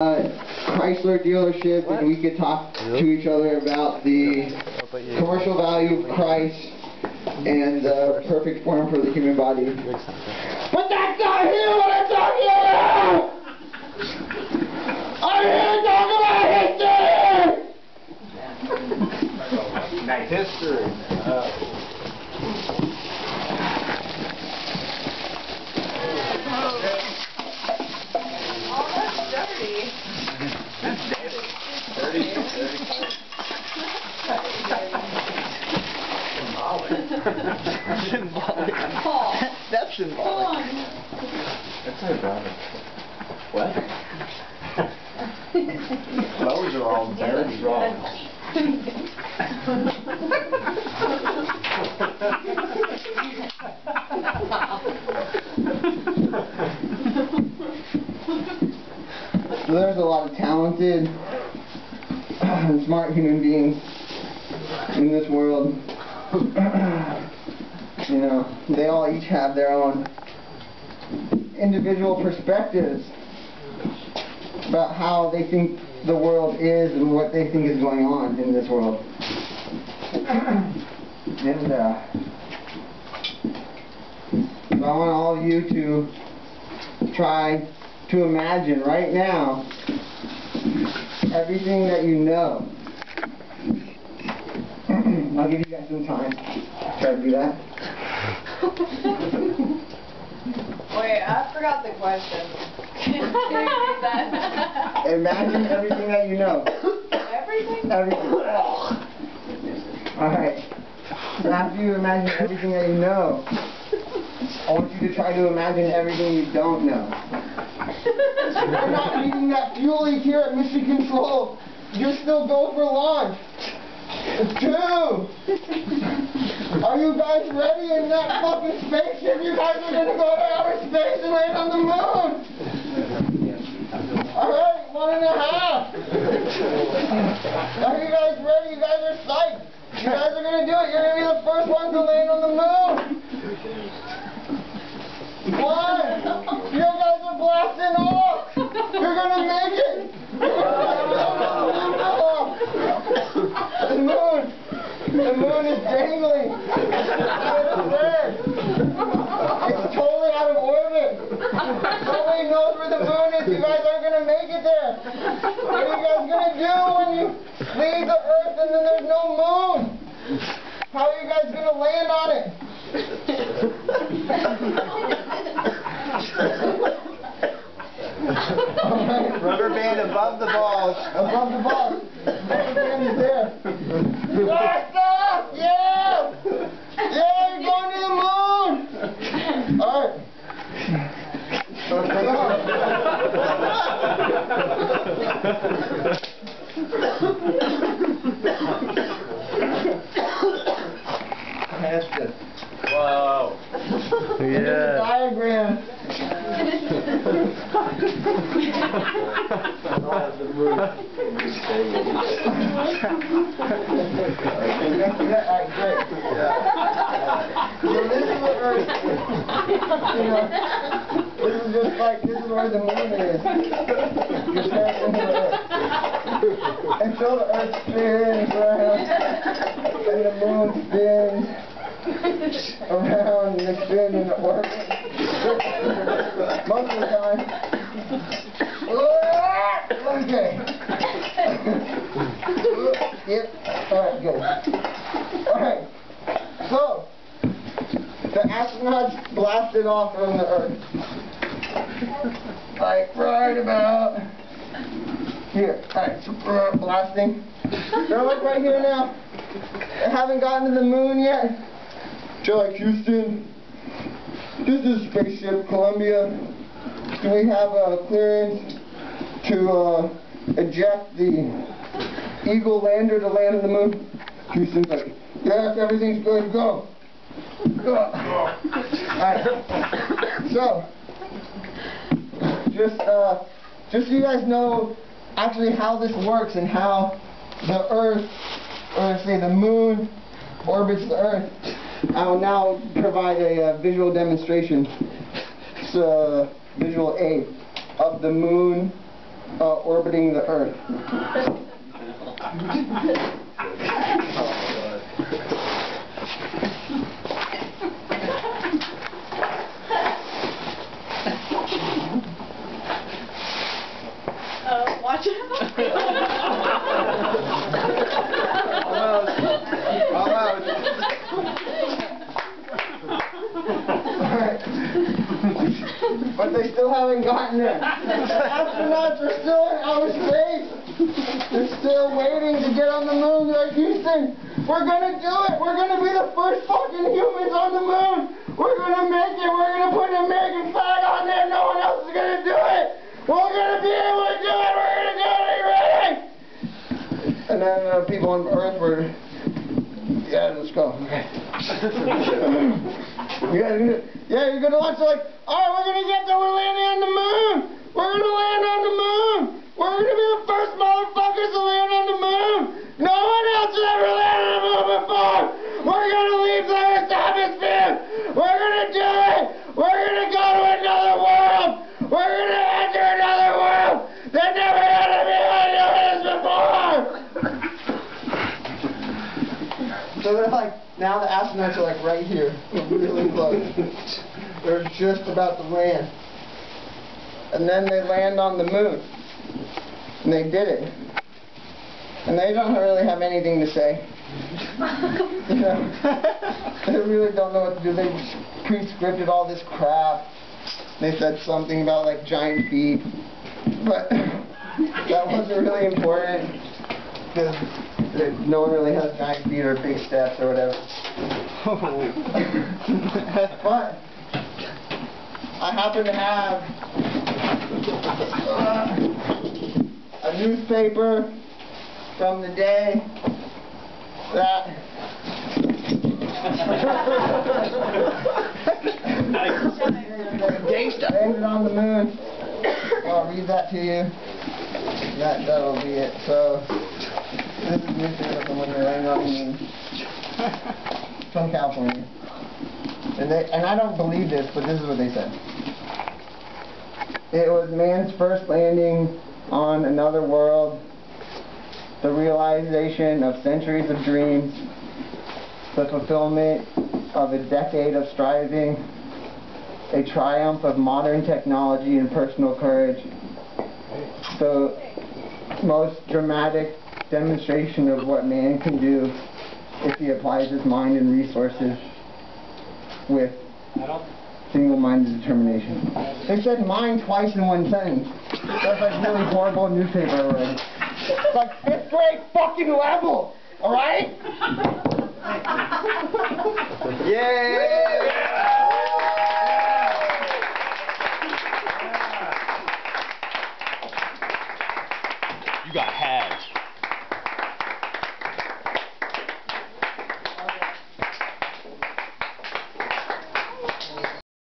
uh, Chrysler dealership and we could talk to each other about the commercial value of Christ and the perfect form for the human body. But that's not here what I'm talking about! I'm here to talk about history! Nice history. Symbolic. Paul. That's Come symbolic. on. That's not bad. What? Clothes are all dirty. Wrong. So there's a lot of talented, smart human beings in this world. you know, they all each have their own individual perspectives about how they think the world is and what they think is going on in this world. and uh, so I want all of you to try to imagine right now everything that you know. I'll give you guys some time. Try to do that. Wait, I forgot the question. Can you repeat that? Imagine everything that you know. Everything? Everything. Alright. After you imagine everything that you know, I want you to try to imagine everything you don't know. We're not needing that fuel leak here at Mission Control. You're still go for launch. Two. Are you guys ready in that fucking spaceship? You guys are gonna go to outer space and land on the moon. Alright, one and a half. Are you guys ready? You guys are psyched. You guys are gonna do it. You're gonna be the first ones to land on the moon. One. You guys are blasting off. You're gonna make it. The moon. The moon is dangling. It's totally out of orbit. Nobody knows where the moon is. You guys aren't gonna make it there. What are you guys gonna do when you leave the Earth and then there's no moon? How are you guys gonna land on it? Alright. Rubber band above the balls. Above the ball. Rubber band is there. Blast off! Yeah! Yeah, you're going to the moon! Alright. Whoa. Yeah. diagram. Great. So this is what Earth you know, this is just like, this is where the moon is. In the Earth. And so the Earth spins around, and the moon spins around, and they spin in orbit. Most of the time. Okay. Yep. Alright, good. Alright. So, the blasted off from the Earth. Like, right about here. Alright, uh, blasting. They're like right here now. They haven't gotten to the moon yet. They're like, Houston, this is Spaceship Columbia. Do we have a clearance to uh, eject the Eagle lander to land on the moon? Houston's like, yes, everything's good go. Alright. So, just uh, just so you guys know actually how this works and how the Earth, or say the moon, orbits the Earth, I will now provide a, visual demonstration. so, visual aid of the moon uh, orbiting the Earth. Uh, watch out. Almost. Almost. Alright. but they still astronauts are still in outer space. They're still waiting to get on the moon. They're like, Houston, we're gonna do it. We're gonna be the first fucking humans on the moon. We're gonna make it. We're gonna put an American flag on there. No one else is gonna do it. We're gonna be able to do it. We're gonna do it. Are you ready? And then uh, people on Earth were, yeah, let's go. Okay. Yeah, you're gonna, watch like, alright, we're gonna get there, we're landing on the moon! We're gonna land on the moon! We're gonna be the first motherfuckers to land on the moon! No one else has ever landed on the moon before! We're gonna leave the Earth's atmosphere! We're gonna do it! We're gonna go to another world! We're gonna enter another world! That never had to be able to do this before! So they're like, now the astronauts are like right here, really close. They're just about to land. And then they land on the moon. And they did it. And they don't really have anything to say. You know, they really don't know what to do. They pre-scripted all this crap. They said something about like giant feet. But that wasn't really important. Because no one really has giant feet or big steps or whatever. but I happen to have uh, a newspaper from the day that landed on the moon. I'll read that to you. That that'll be it. So From California. And they and I don't believe this, but this is what they said. It was man's first landing on another world, the realization of centuries of dreams, the fulfillment of a decade of striving, a triumph of modern technology and personal courage, the most dramatic demonstration of what man can do if he applies his mind and resources with single-minded determination. They said mind twice in one sentence. That's like really horrible newspaper I read. It's like fifth grade fucking level, alright? You